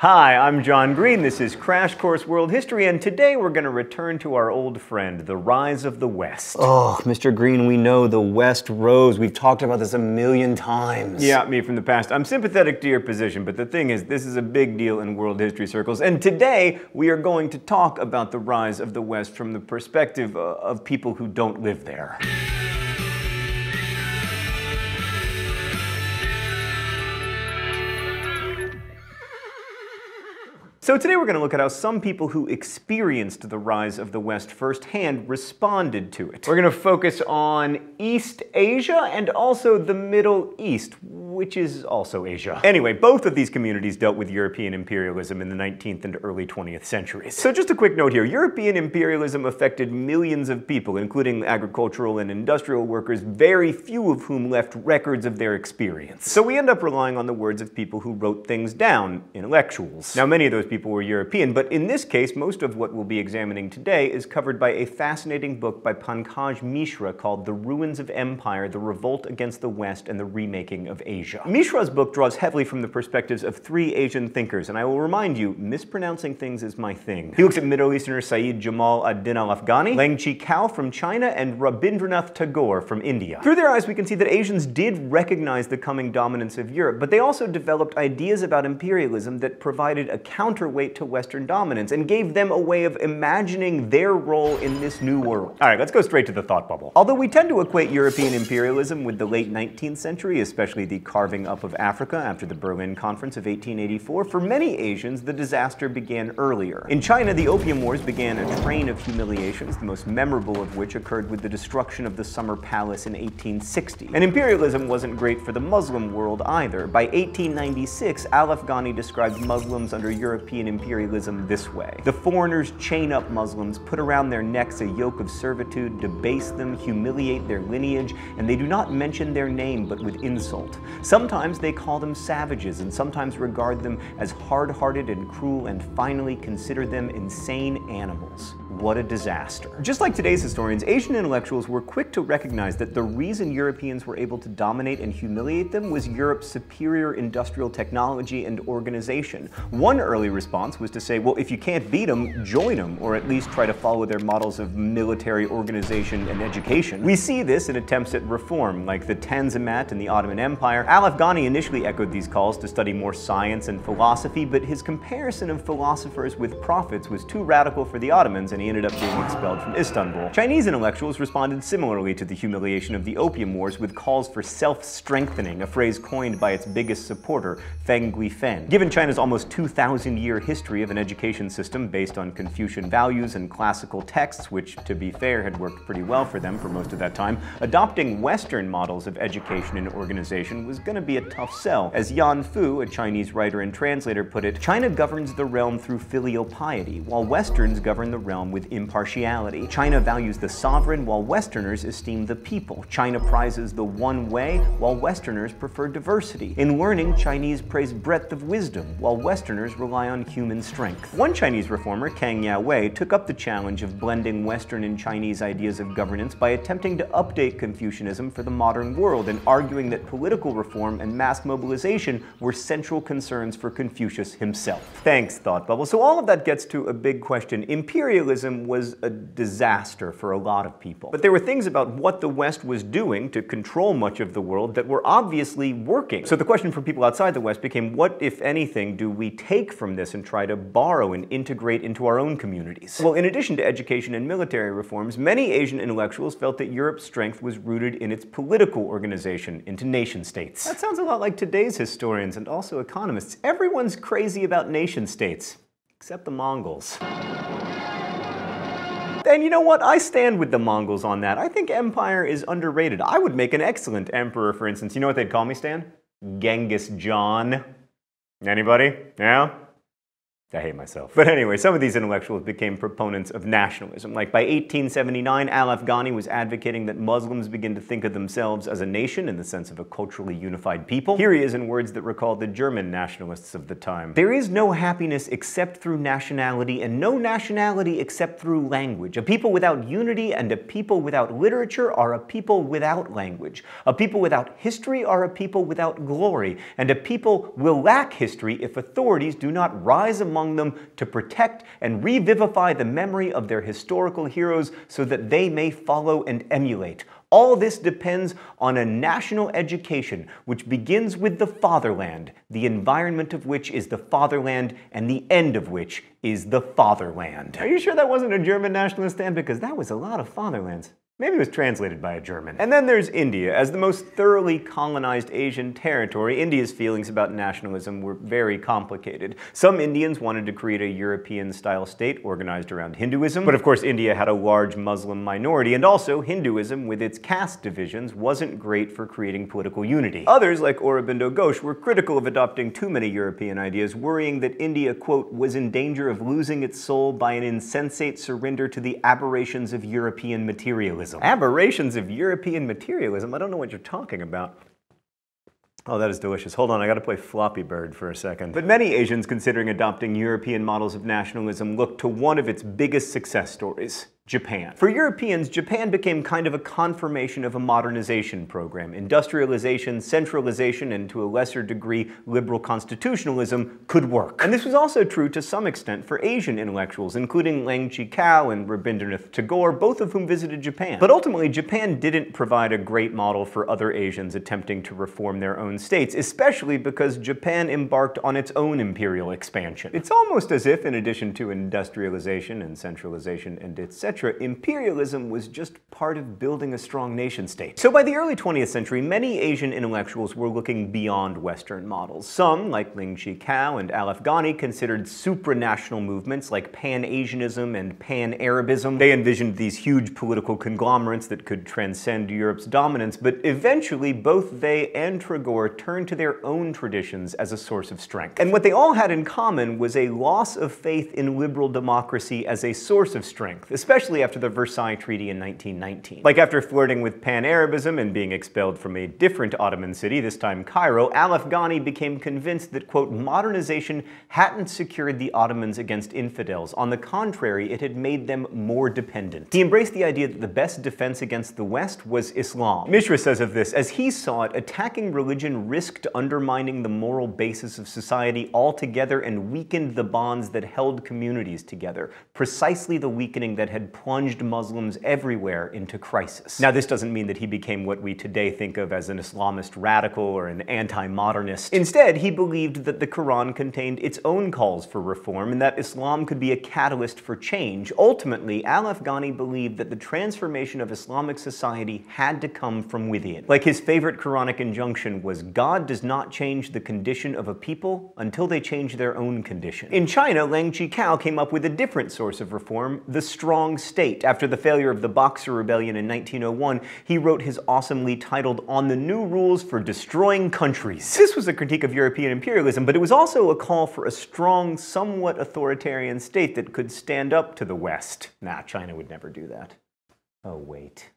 Hi, I'm John Green. This is Crash Course World History, and today we're going to return to our old friend, the rise of the West. Oh, Mr. Green, we know the West rose. We've talked about this a million times. Yeah, me from the past. I'm sympathetic to your position, but the thing is, this is a big deal in world history circles, and today we are going to talk about the rise of the West from the perspective uh, of people who don't live there. So today we're going to look at how some people who experienced the rise of the West firsthand responded to it. We're going to focus on East Asia and also the Middle East, which is also Asia. Anyway, both of these communities dealt with European imperialism in the 19th and early 20th centuries. So just a quick note here, European imperialism affected millions of people, including agricultural and industrial workers, very few of whom left records of their experience. So we end up relying on the words of people who wrote things down, intellectuals. Now many of those people were European, but in this case, most of what we'll be examining today is covered by a fascinating book by Pankaj Mishra called The Ruins of Empire, The Revolt Against the West and the Remaking of Asia. Mishra's book draws heavily from the perspectives of three Asian thinkers, and I will remind you, mispronouncing things is my thing. He looks at Middle Easterner Sayyid Jamal ad-Din al-Afghani, Liang Qichao from China, and Rabindranath Tagore from India. Through their eyes, we can see that Asians did recognize the coming dominance of Europe, but they also developed ideas about imperialism that provided a counter counterweight to Western dominance and gave them a way of imagining their role in this new world. All right, let's go straight to the thought bubble. Although we tend to equate European imperialism with the late 19th century, especially the carving up of Africa after the Berlin Conference of 1884, for many Asians, the disaster began earlier. In China, the Opium Wars began a train of humiliations, the most memorable of which occurred with the destruction of the Summer Palace in 1860. And imperialism wasn't great for the Muslim world either. By 1896, Al-Afghani described Muslims under European European imperialism this way. The foreigners chain up Muslims, put around their necks a yoke of servitude, debase them, humiliate their lineage, and they do not mention their name but with insult. Sometimes they call them savages, and sometimes regard them as hard-hearted and cruel, and finally consider them insane animals. What a disaster. Just like today's historians, Asian intellectuals were quick to recognize that the reason Europeans were able to dominate and humiliate them was Europe's superior industrial technology and organization. One early response was to say, well, if you can't beat them, join them, or at least try to follow their models of military organization and education. We see this in attempts at reform, like the Tanzimat in the Ottoman Empire. Al-Afghani initially echoed these calls to study more science and philosophy, but his comparison of philosophers with prophets was too radical for the Ottomans, and he ended up being expelled from Istanbul. Chinese intellectuals responded similarly to the humiliation of the Opium Wars with calls for self-strengthening, a phrase coined by its biggest supporter, Feng Guifen. Given China's almost 2,000-year history of an education system based on Confucian values and classical texts, which, to be fair, had worked pretty well for them for most of that time, adopting Western models of education and organization was going to be a tough sell. As Yan Fu, a Chinese writer and translator, put it, China governs the realm through filial piety, while Westerns govern the realm with impartiality. China values the sovereign while Westerners esteem the people. China prizes the one way while Westerners prefer diversity. In learning, Chinese praise breadth of wisdom while Westerners rely on human strength. One Chinese reformer, Kang Youwei, took up the challenge of blending Western and Chinese ideas of governance by attempting to update Confucianism for the modern world and arguing that political reform and mass mobilization were central concerns for Confucius himself. Thanks, Thought Bubble. So all of that gets to a big question. Imperialism was a disaster for a lot of people. But there were things about what the West was doing to control much of the world that were obviously working. So the question for people outside the West became, what, if anything, do we take from this and try to borrow and integrate into our own communities? Well, in addition to education and military reforms, many Asian intellectuals felt that Europe's strength was rooted in its political organization into nation states. That sounds a lot like today's historians and also economists. Everyone's crazy about nation states, except the Mongols. And you know what? I stand with the Mongols on that. I think empire is underrated. I would make an excellent emperor, for instance. You know what they'd call me, Stan? Genghis John. Anybody? Yeah? I hate myself. But anyway, some of these intellectuals became proponents of nationalism. Like by 1879, Al-Afghani was advocating that Muslims begin to think of themselves as a nation in the sense of a culturally unified people. Here he is in words that recall the German nationalists of the time. There is no happiness except through nationality, and no nationality except through language. A people without unity and a people without literature are a people without language. A people without history are a people without glory, and a people will lack history if authorities do not rise among among them to protect and revivify the memory of their historical heroes so that they may follow and emulate. All this depends on a national education which begins with the fatherland, the environment of which is the fatherland, and the end of which is the fatherland. Are you sure that wasn't a German nationalist stand? Because that was a lot of fatherlands. Maybe it was translated by a German. And then there's India. As the most thoroughly colonized Asian territory, India's feelings about nationalism were very complicated. Some Indians wanted to create a European-style state organized around Hinduism, but of course India had a large Muslim minority, and also Hinduism, with its caste divisions, wasn't great for creating political unity. Others, like Aurobindo Ghosh, were critical of adopting too many European ideas, worrying that India, quote, was in danger of losing its soul by an insensate surrender to the aberrations of European materialism materialism. Aberrations of European materialism? I don't know what you're talking about. Oh, that is delicious. Hold on, I gotta play Flappy Bird for a second. But many Asians considering adopting European models of nationalism look to one of its biggest success stories, Japan. For Europeans, Japan became kind of a confirmation of a modernization program. Industrialization, centralization, and to a lesser degree, liberal constitutionalism could work. And this was also true to some extent for Asian intellectuals, including Liang Qichao and Rabindranath Tagore, both of whom visited Japan. But ultimately, Japan didn't provide a great model for other Asians attempting to reform their own states, especially because Japan embarked on its own imperial expansion. It's almost as if, in addition to industrialization and centralization and etc., imperialism was just part of building a strong nation state. So by the early 20th century, many Asian intellectuals were looking beyond Western models. Some, like Liang Qichao and Al-Afghani, considered supranational movements like Pan-Asianism and Pan-Arabism. They envisioned these huge political conglomerates that could transcend Europe's dominance, but eventually both they and Tagore turned to their own traditions as a source of strength. And what they all had in common was a loss of faith in liberal democracy as a source of strength, especially especially after the Versailles Treaty in 1919. Like after flirting with Pan-Arabism and being expelled from a different Ottoman city, this time Cairo, Al-Afghani became convinced that, quote, modernization hadn't secured the Ottomans against infidels. On the contrary, it had made them more dependent. He embraced the idea that the best defense against the West was Islam. Mishra says of this, as he saw it, attacking religion risked undermining the moral basis of society altogether and weakened the bonds that held communities together, precisely the weakening that had plunged Muslims everywhere into crisis. Now, this doesn't mean that he became what we today think of as an Islamist radical or an anti-modernist. Instead, he believed that the Quran contained its own calls for reform and that Islam could be a catalyst for change. Ultimately, al-Afghani believed that the transformation of Islamic society had to come from within. Like his favorite Quranic injunction was, God does not change the condition of a people until they change their own condition. In China, Liang Qichao came up with a different source of reform, the strong state. After the failure of the Boxer Rebellion in 1901, he wrote his awesomely titled On the New Rules for Destroying Countries. This was a critique of European imperialism, but it was also a call for a strong, somewhat authoritarian state that could stand up to the West. Nah, China would never do that. Oh, wait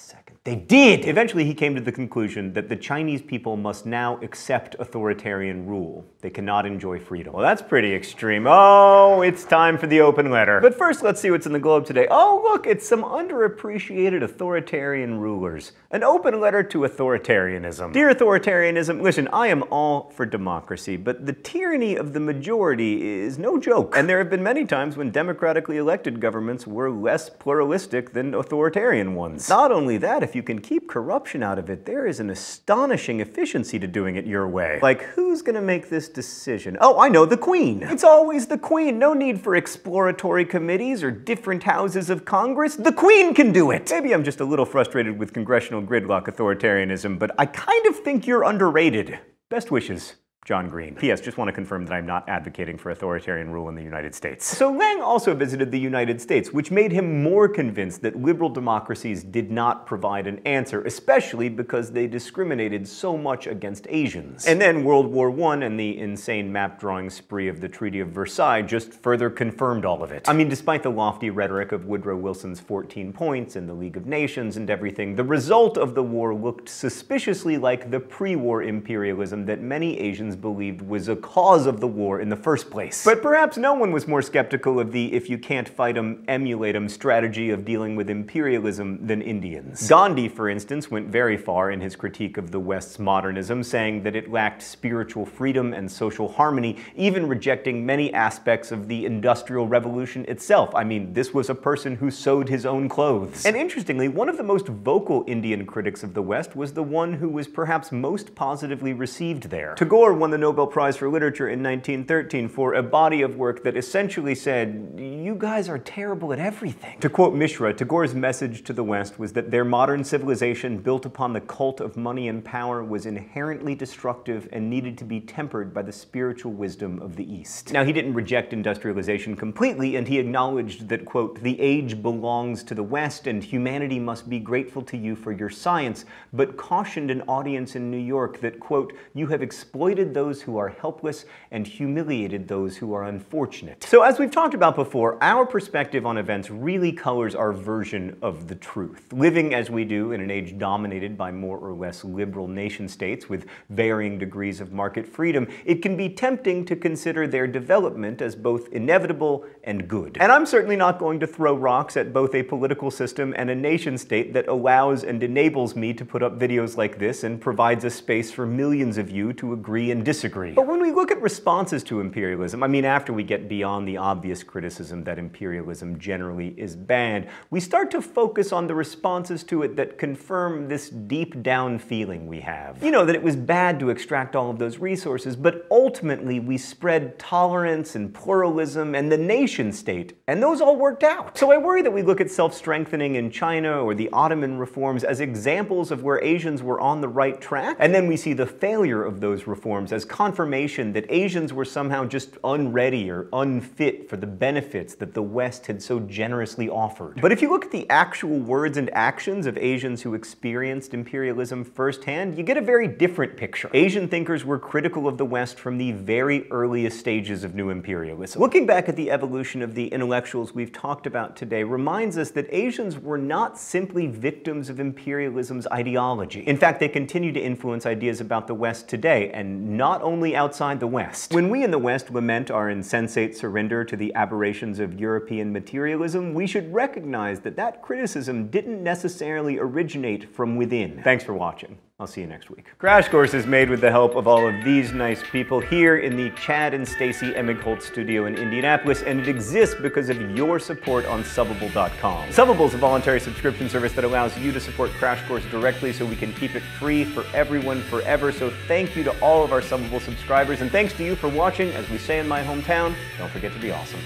second. They did! Eventually, he came to the conclusion that the Chinese people must now accept authoritarian rule. They cannot enjoy freedom. Well, that's pretty extreme. Oh, it's time for the open letter. But first, let's see what's in the globe today. Oh, look, it's some underappreciated authoritarian rulers. An open letter to authoritarianism. Dear authoritarianism, listen, I am all for democracy, but the tyranny of the majority is no joke. And there have been many times when democratically elected governments were less pluralistic than authoritarian ones. Not only only that, if you can keep corruption out of it, there is an astonishing efficiency to doing it your way. Like, who's gonna make this decision? Oh, I know, the Queen. It's always the Queen. No need for exploratory committees or different houses of Congress. The Queen can do it. Maybe I'm just a little frustrated with congressional gridlock authoritarianism, but I kind of think you're underrated. Best wishes. John Green. P.S. Just want to confirm that I'm not advocating for authoritarian rule in the United States. So Liang also visited the United States, which made him more convinced that liberal democracies did not provide an answer, especially because they discriminated so much against Asians. And then World War I and the insane map drawing spree of the Treaty of Versailles just further confirmed all of it. I mean, despite the lofty rhetoric of Woodrow Wilson's 14 points and the League of Nations and everything, the result of the war looked suspiciously like the pre-war imperialism that many Asians believed was a cause of the war in the first place. But perhaps no one was more skeptical of the if you can't fight 'em, emulate 'em strategy of dealing with imperialism than Indians. Gandhi, for instance, went very far in his critique of the West's modernism, saying that it lacked spiritual freedom and social harmony, even rejecting many aspects of the Industrial Revolution itself. I mean, this was a person who sewed his own clothes. And interestingly, one of the most vocal Indian critics of the West was the one who was perhaps most positively received there. Tagore won the Nobel Prize for Literature in 1913 for a body of work that essentially said, You guys are terrible at everything. To quote Mishra, Tagore's message to the West was that their modern civilization, built upon the cult of money and power, was inherently destructive and needed to be tempered by the spiritual wisdom of the East. Now, he didn't reject industrialization completely, and he acknowledged that, quote, the age belongs to the West and humanity must be grateful to you for your science, but cautioned an audience in New York that, quote, you have exploited those who are helpless and humiliated those who are unfortunate. So, as we've talked about before, our perspective on events really colors our version of the truth. Living as we do in an age dominated by more or less liberal nation states with varying degrees of market freedom, it can be tempting to consider their development as both inevitable and good. And I'm certainly not going to throw rocks at both a political system and a nation state that allows and enables me to put up videos like this and provides a space for millions of you to agree and disagree. But when we look at responses to imperialism, I mean, after we get beyond the obvious criticism that imperialism generally is bad, we start to focus on the responses to it that confirm this deep down feeling we have. You know, that it was bad to extract all of those resources, but ultimately we spread tolerance and pluralism and the nation state, and those all worked out. So I worry that we look at self strengthening in China or the Ottoman reforms as examples of where Asians were on the right track, and then we see the failure of those reforms as confirmation that Asians were somehow just unready or unfit for the benefits that the West had so generously offered. But if you look at the actual words and actions of Asians who experienced imperialism firsthand, you get a very different picture. Asian thinkers were critical of the West from the very earliest stages of new imperialism. Looking back at the evolution of the intellectuals we've talked about today reminds us that Asians were not simply victims of imperialism's ideology. In fact, they continue to influence ideas about the West today, and not only outside the West. When we in the West lament our insensate surrender to the aberrations of European materialism, we should recognize that that criticism didn't necessarily originate from within. Thanks for watching. I'll see you next week. Crash Course is made with the help of all of these nice people here in the Chad and Stacey Emigholz studio in Indianapolis, and it exists because of your support on Subbable.com. Subbable is a voluntary subscription service that allows you to support Crash Course directly so we can keep it free for everyone forever. So thank you to all of our Subbable subscribers, and thanks to you for watching. As we say in my hometown, don't forget to be awesome.